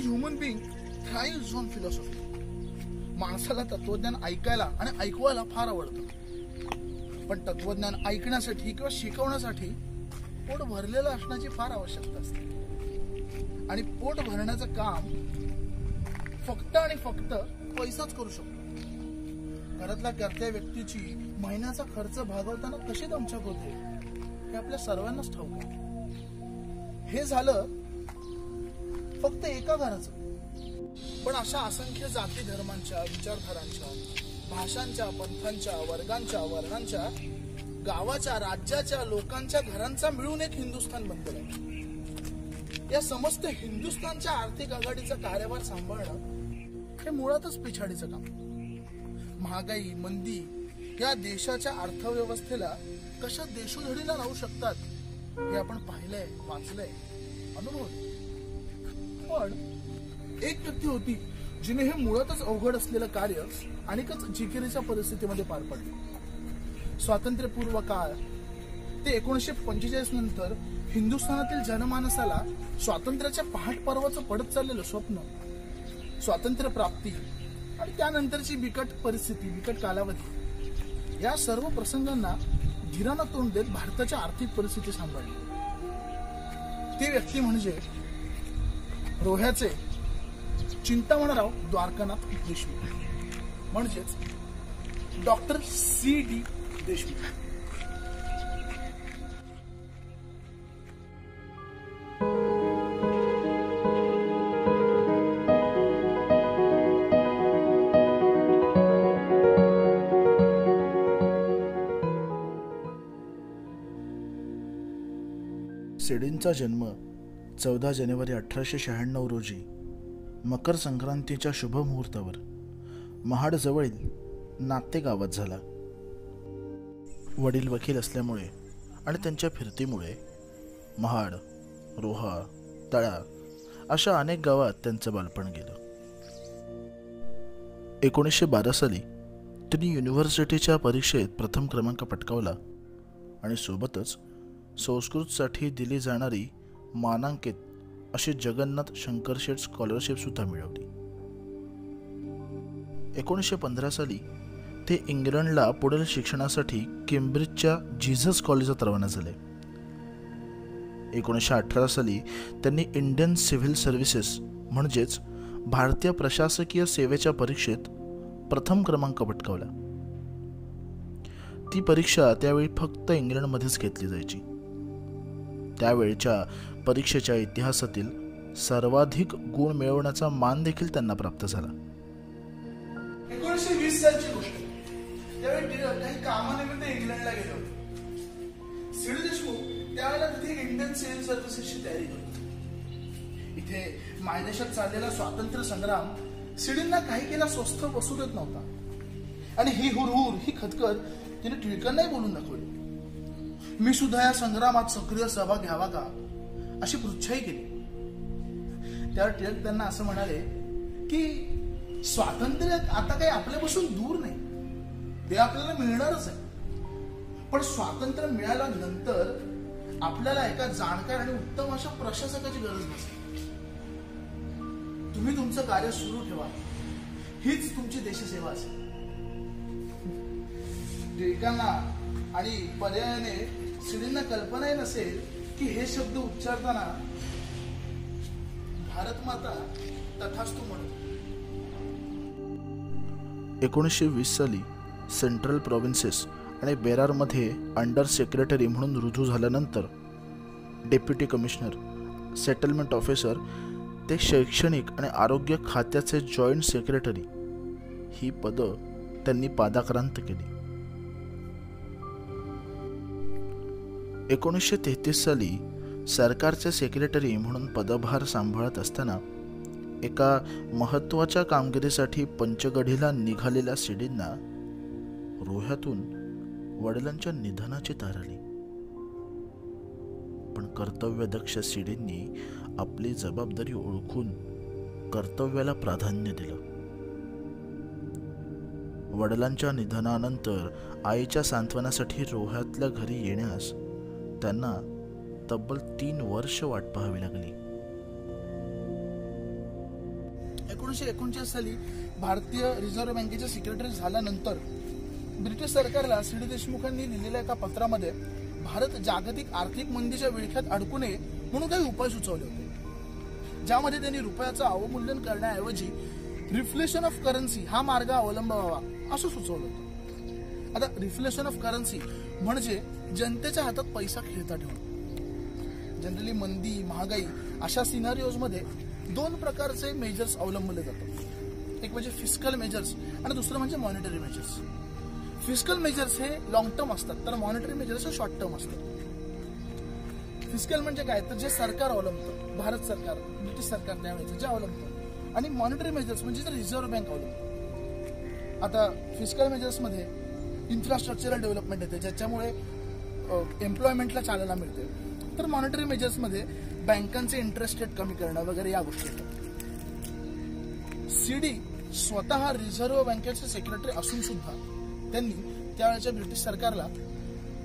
Human being thrive on philosophy माणसाला तत्वज्ञान ऐकायला आणि ऐकवायला फार आवडतं. पण तत्वज्ञान ऐकण्यासाठी किंवा शिकवण्यासाठी पोट भरलेलं असण्याची फार आवश्यकता असते. आणि पोट भरण्याचं काम फक्त आणि फक्त पैसाच करू शकतो. घरातल्या करत्या व्यक्तीची महिन्याचा खर्च भागवताना कशी दमछक होते हे आपल्या सर्वांनाच ठाऊक आहे. हे झालं फक्त एका घराचं. पण अशा असंख्य जाती धर्मांच्या विचारधारांच्या भाषांच्या पंथांच्या वर्गांच्या वर्णांच्या गावाच्या राज्याच्या लोकांच्या घरांचा मिळून एक हिंदुस्थान बनलेलं आहे. या समस्त हिंदुस्थानच्या आर्थिक आघाडीचा कार्यभार सांभाळणं हे मुळातच पिछाडीचं काम महागाई मंदी या देशाच्या अर्थव्यवस्थेला कशा देशोधडीला राहू शकतात हे आपण पाहिलंय वाचलंय अनुभवलं पण एक व्यक्ती होती जिने हे मुळातच अवघड असलेलं कार्य अनेकच जिकिरीच्या परिस्थितीमध्ये पार पडले. स्वातंत्र्यपूर्व काळ ते एकोणीसशे पंचेचाळीस नंतर हिंदुस्थानातील जनमानसाला स्वातंत्र्याच्या पहाट पर्वाचं पडत चाललेलं स्वप्न स्वातंत्र्य प्राप्ती आणि त्यानंतरची बिकट परिस्थिती बिकट कालावधी या सर्व प्रसंगांना धीरानं तोंड देत भारताच्या आर्थिक परिस्थिती सांभाळली. ती व्यक्ती म्हणजे रोह्याचे चिंतामणराव द्वारकानाथ देशमुख. म्हणजेच डॉक्टर सी डी देशमुख. सिडींचा जन्म चौदा जानेवारी अठराशे शहाण्णव रोजी मकर संक्रांतीच्या शुभ मुहूर्तावर महाडजवळील नाते गावात झाला. वडील वकील असल्यामुळे आणि त्यांच्या फिरतीमुळे महाड रोहा तळा अशा अनेक गावात त्यांचं बालपण गेलं. एकोणीसशे बारा साली त्यांनी युनिव्हर्सिटीच्या परीक्षेत प्रथम क्रमांक पटकावला आणि सोबतच संस्कृतसाठी दिली जाणारी मानांकित अशी जगन्नाथ शंकरशेठ स्कॉलरशिपसुद्धा मिळवली. एकोणीसशे पंधरा साली ते इंग्लंडला पुढील शिक्षणासाठी केम्ब्रिजच्या जीझस कॉलेजात रवाना झाले. एकोणीसशे अठरा साली त्यांनी इंडियन सिव्हिल सर्व्हिसेस म्हणजेच भारतीय प्रशासकीय सेवेच्या परीक्षेत प्रथम क्रमांक पटकावला. ती परीक्षा त्यावेळी फक्त इंग्लंडमध्येच घेतली जायची. त्यावेळच्या परीक्षेच्या इतिहासातील सर्वाधिक गुण मिळवण्याचा मान देखील त्यांना प्राप्त झाला. एकोणीसशे वीस सालची गोष्ट. त्यावेळी काही कामानिमित्त इंग्लंडला गेले होते. सिडी देशमुख त्यावेळेला तिथे इंडियन सिव्हिल सर्व्हिसेसची तयारी करत इथे मायदेशात चाललेला स्वातंत्र्य संग्राम सिडींना काही केला स्वस्थ बसू देत नव्हता. आणि ही हुरहुर ही खतखत तिने टिळकांनाही बोलून दाखवली. मी सुद्धा या संग्रामात सक्रिय सहभाग घ्यावा का? अशी पृच्छाही केली. त्यावर टिळक त्यांना असं म्हणाले की स्वातंत्र्य आता काही आपल्यापासून दूर नाही. ते आपल्याला मिळणारच आहे. पण स्वातंत्र्य मिळाल्यानंतर आपल्याला एका जाणकार आणि उत्तम अशा प्रशासकाची गरज नसते. तुम्ही तुमचं कार्य सुरू ठेवा. हीच तुमची देशसेवा असेल. टिळकांना आणि पर्यायाने सिडींना कल्पनाही नसेल की हे शब्द उच्चारताना भारत माता तथास्तू म्हणतो एकोणीसशे वीस साली सेंट्रल प्रॉव्हिन्सेस आणि बेरारमध्ये अंडर सेक्रेटरी म्हणून रुजू झाल्यानंतर डेप्युटी कमिशनर सेटलमेंट ऑफिसर ते शैक्षणिक आणि आरोग्य खात्याचे जॉईंट सेक्रेटरी ही पदं त्यांनी पादाक्रांत केली. एकोणीसशे तेहतीस साली सरकारचे सेक्रेटरी म्हणून पदभार सांभाळत असताना एका महत्त्वाच्या कामगिरीसाठी पंचगढीला निघालेल्या सिडींना रोह्यातून वडिलांच्या निधनाची तार आली. पण कर्तव्यदक्ष सिडींनी आपली जबाबदारी ओळखून कर्तव्याला प्राधान्य दिलं. वडिलांच्या निधनानंतर आईच्या सांत्वनासाठी रोह्यातल्या घरी येण्यास त्यांना तब्बल तीन वर्ष वाट पाहावी लागली. एकोणीशे एकोणचाळीस साली भारतीय रिझर्व्ह बँकेचे सेक्रेटरी झाल्यानंतर ब्रिटिश सरकारला सी डी देशमुखांनी लिहिलेल्या एका पत्रामध्ये भारत जागतिक आर्थिक मंदीच्या विळख्यात अडकू नये म्हणून काही उपाय सुचवले होते. ज्यामध्ये त्यांनी रुपयाचं अवमूल्यन करण्याऐवजी रिफ्लेशन ऑफ करन्सी हा मार्ग अवलंबावा असं सुचवलं होतं. आता रिफ्लेशन ऑफ करन्सी म्हणजे जनतेच्या हातात पैसा खेळता ठेवणं. जनरली मंदी महागाई अशा सिनारिओजमध्ये दोन प्रकारचे मेजर्स अवलंबले जातात. एक म्हणजे फिस्कल मेजर्स आणि दुसरं म्हणजे मॉनिटरी मेजर्स फिस्कल मेजर्स हे लॉंग टर्म असतात तर मॉनिटरी मेजर्स हे शॉर्ट टर्म असतात. फिस्कल म्हणजे काय? तर जे सरकार अवलंबतं भारत सरकार ब्रिटिश सरकार त्यावेळेचं जे अवलंबतं. आणि मॉनिटरी मेजर्स म्हणजे रिझर्व्ह बँक अवलंबतं. आता फिस्कल मेजर्समध्ये इन्फ्रास्ट्रक्चरल डेव्हलपमेंट येते ज्याच्यामुळे एम्प्लॉयमेंटला चालना मिळते तर मॉनिटरी मेजर्समध्ये बँकांचे इंटरेस्ट रेट कमी करणं वगैरे या गोष्टी येतात सीडी स्वतः रिझर्व्ह बँकेचे सेक्रेटरी असून सुद्धा त्यांनी त्यावेळेच्या ब्रिटिश सरकारला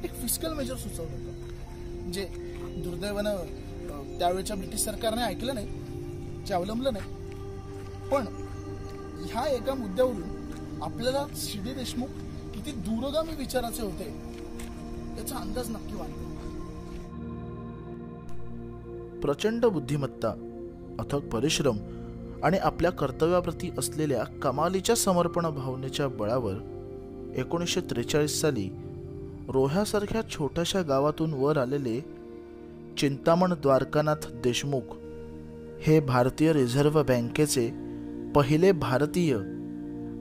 एक फिजिकल मेजर सुचवलं होतं. जे दुर्दैवानं त्यावेळेच्या ब्रिटिश सरकारने ऐकलं नाही जे अवलंबलं नाही. पण ह्या एका मुद्द्यावरून आपल्याला सी डी देशमुख किती दूरगामी विचाराचे होते याचा अंदाज नक्की वाटतो प्रचंड बुद्धिमत्ता अथक परिश्रम आणि आपल्या कर्तव्याप्रती असलेल्या कमालीच्या समर्पण भावनेच्या बळावर एकोणीसशे त्रेचाळीस साली रोह्यासारख्या छोट्याशा गावातून वर आलेले चिंतामण द्वारकानाथ देशमुख हे भारतीय रिझर्व्ह बँकेचे पहिले भारतीय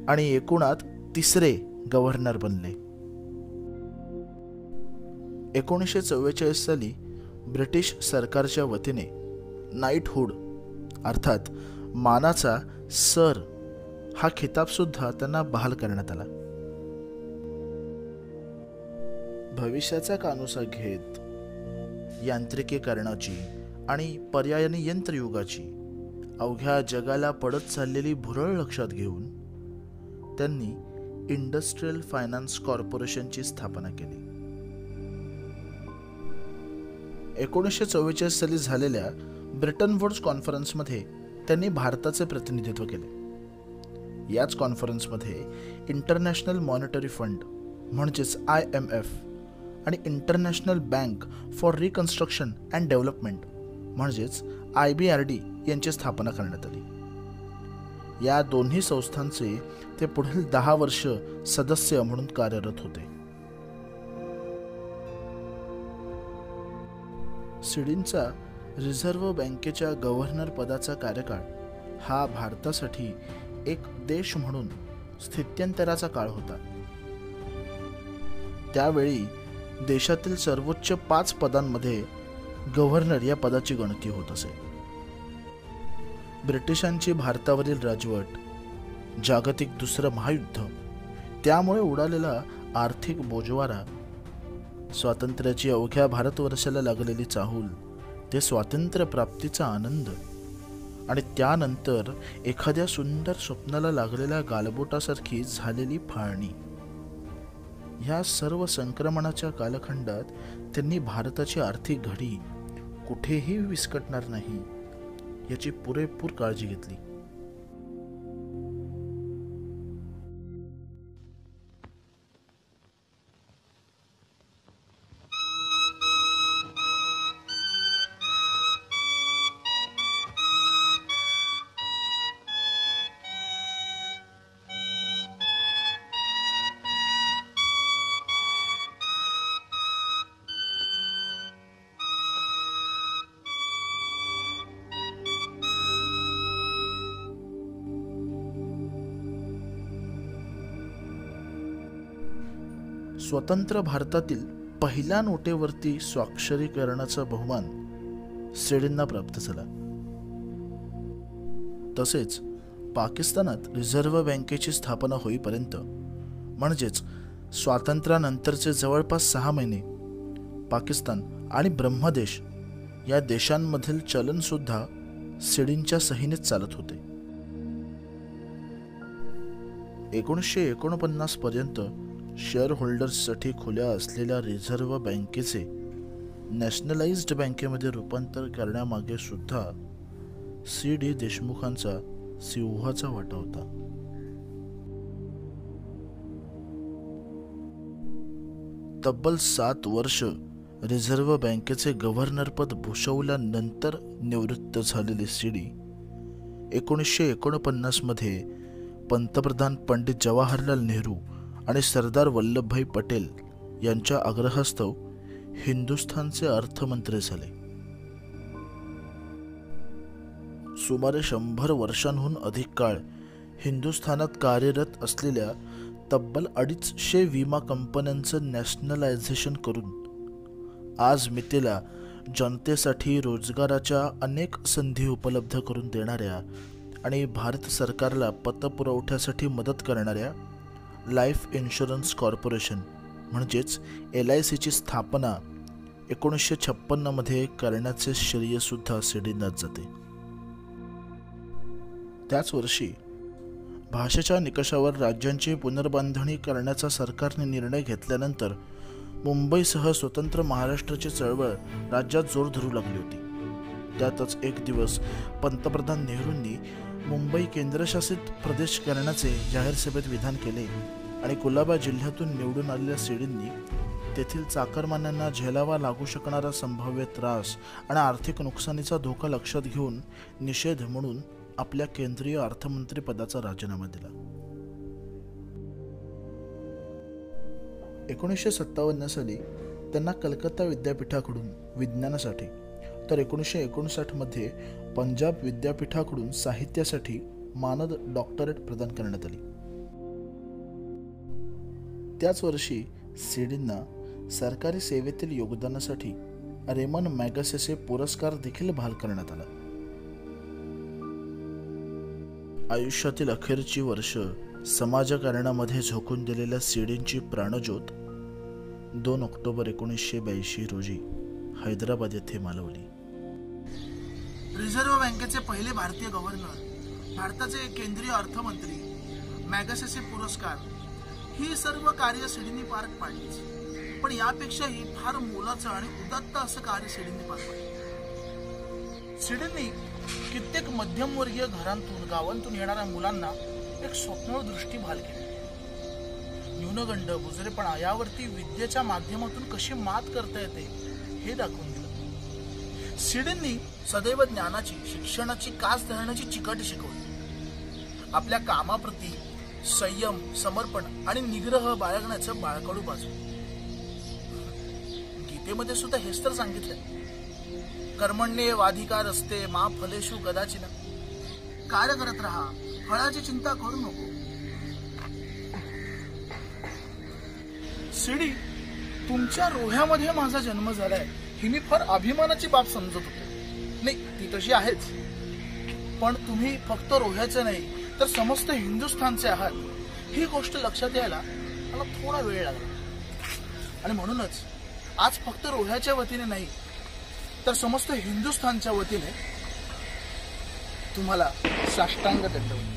आणि एकूणात तिसरे गव्हर्नर बनले. एकोणीसशे चव्वेचाळीस साली ब्रिटिश सरकारच्या वतीने नाईटहूड अर्थात मानाचा सर हा खिताबसुद्धा त्यांना बहाल करण्यात आला. भविष्याचा कानुसा घेत यांत्रिकीकरणाची आणि पर्यायाने यंत्रयुगाची अवघ्या जगाला पडत चाललेली भुरळ लक्षात घेऊन त्यांनी इंडस्ट्रियल फायनान्स कॉर्पोरेशनची स्थापना केली. एकोणीसशे चव्वेचाळीस साली झालेल्या ब्रिटन वुड्स कॉन्फरन्समध्ये त्यांनी भारताचे प्रतिनिधित्व केले. याच कॉन्फरन्समध्ये इंटरनॅशनल मॉनिटरी फंड म्हणजेच आय एम एफ आणि international bank for reconstruction and development म्हणजेच आय बी आर डी यांची स्थापना करण्यात आली. या दोन्ही संस्थांचे ते पुढील दहा वर्ष सदस्य म्हणून कार्यरत होते. सिडींचा रिझर्व्ह बँकेच्या गव्हर्नर पदाचा कार्यकाळ हा भारतासाठी एक देश म्हणून स्थित्यंतराचा काळ होता. त्यावेळी देशातील सर्वोच्च पाच पदांमध्ये गव्हर्नर या पदाची गणती होत असे. ब्रिटिशांची भारतावरील राजवट जागतिक दुसरं महायुद्ध त्यामुळे उडालेला आर्थिक बोजवारा स्वातंत्र्याची अवघ्या भारतवर्षाला लागलेली चाहूल ते स्वातंत्र्य प्राप्तीचा आनंद. आणि त्यानंतर एखाद्या सुंदर स्वप्नाला लागलेल्या गालबोटासारखी झालेली फाळणी. ह्या सर्व संक्रमणाच्या कालखंडात त्यांनी भारताची आर्थिक घडी कुठेही विस्कटणार नाही याची पुरेपूर काळजी घेतली. स्वतंत्र भारतातील पहिल्या नोटेवरती स्वाक्षरी करण्याचा बहुमान सेडींना प्राप्त झाला. तसेच पाकिस्तानात रिझर्व्ह बँकेची स्थापना होईपर्यंत म्हणजेच स्वातंत्र्यानंतरचे जवळपास सहा महिने पाकिस्तान आणि ब्रह्मदेश या देशांमधील चलनसुद्धा सिडींच्या सहीनेच चालत होते. एकोणीसशे एकोणपन्नास शेअरहोल्डर्ससाठी खुल्या असलेल्या रिझर्व्ह बँकेचे नॅशनलाइज्ड बँकेमध्ये रूपांतर करण्यामागे सुद्धा सी. डी. देशमुखांचा सिंहाचा वाटा होता. तब्बल सात वर्ष रिझर्व्ह बँकेचे गव्हर्नरपद भूषवल्यानंतर निवृत्त झालेले सीडी एकोणीसशे एकोणपन्नासमध्ये पंतप्रधान पंडित जवाहरलाल नेहरू आणि सरदार वल्लभभाई पटेल यांच्या आग्रहास्तव हिंदुस्थानचे अर्थमंत्री झाले. सुमारे शंभर वर्षांहून अधिक काळ हिंदुस्थानात कार्यरत असलेल्या तब्बल अडीचशे विमा कंपन्यांचं नॅशनलायझेशन करून आज मितीला जनतेसाठी रोजगाराच्या अनेक संधी उपलब्ध करून देणाऱ्या आणि भारत सरकारला पतपुरवठ्यासाठी मदत करणाऱ्या लाईफ इन्शुरन्स कॉर्पोरेशन म्हणजेच एल आय सीची स्थापना एकोणीसशे छप्पन्नमध्ये करण्याचे श्रेयसुद्धा सिडींनाच जाते. त्याच वर्षी भाषेच्या निकषावर राज्यांची पुनर्बांधणी करण्याचा सरकारने निर्णय घेतल्यानंतर मुंबईसह स्वतंत्र महाराष्ट्राची चळवळ राज्यात जोर धरू लागली होती. त्यातच एक दिवस पंतप्रधान नेहरूंनी मुंबई केंद्रशासित प्रदेश करण्याचे जाहीर सभेत विधान केले आणि कुलाबा जिल्ह्यातून निवडून आलेल्या सीडींनी तेथील चाकरमान्यांना झेलावा लागू शकणारा संभाव्य त्रास आणि आर्थिक नुकसानीचा धोका लक्षात घेऊन निषेध म्हणून आपल्या केंद्रीय अर्थमंत्री पदाचा राजीनामा दिला. एकोणीसशे सत्तावन्न साली त्यांना कलकत्ता विद्यापीठाकडून विज्ञानासाठी तर एकोणीसशे एकोणसाठमध्ये पंजाब विद्यापीठाकडून साहित्यासाठी मानद डॉक्टरेट प्रदान करण्यात आली. त्याच वर्षी सीडींना सरकारी सेवेतील योगदानासाठी रेमन मॅगसेसे पुरस्कार देखील बहाल करण्यात आला. आयुष्यातील अखेरची वर्ष समाजकारणामध्ये झोकून दिलेल्या सीडींची प्राणज्योत दोन ऑक्टोबर एकोणीसशे ब्याऐंशी रोजी हैदराबाद येथे मालवली. रिझर्व्ह बँकेचे पहिले भारतीय गव्हर्नर भारताचे केंद्रीय अर्थमंत्री मॅगसेसे पुरस्कार ही सर्व कार्य सिडनी पार्क पाडलीच. पण यापेक्षाही फार मोलाचं आणि उदात्त असं कार्य सिडनी पार्क पाडलं. सिडनी कित्येक मध्यमवर्गीय घरांतून गावांतून येणाऱ्या मुलांना एक स्वप्नळ दृष्टी भाल केली. न्यूनगंड बुजरेपणा यावरती विद्येच्या माध्यमातून कशी मात करता येते हे दाखवून सिडींनी सदैव ज्ञानाची शिक्षणाची कास धरण्याची चिकट शिकवली. आपल्या कामाप्रती संयम समर्पण आणि निग्रह बाळगण्याचं बाळकडू बाजू. गीतेमध्ये सुद्धा हेच तर सांगितलंय. कर्मण्ये वाधिकार असते मा फलेशू कदाचिन. कार्य करत राहा फळाची चिंता करू नको. सिडी तुमच्या रोह्यामध्ये माझा जन्म झालाय. ही मी फार अभिमानाची बाब समजत होते. नाही ती तशी आहेच. पण तुम्ही फक्त रोह्याचे नाही तर समस्त हिंदुस्थानचे आहात. ही गोष्ट लक्षात यायला मला थोडा वेळ लागला. आणि म्हणूनच आज फक्त रोह्याच्या वतीने नाही तर समस्त हिंदुस्थानच्या वतीने तुम्हाला साष्टांग दंडवत.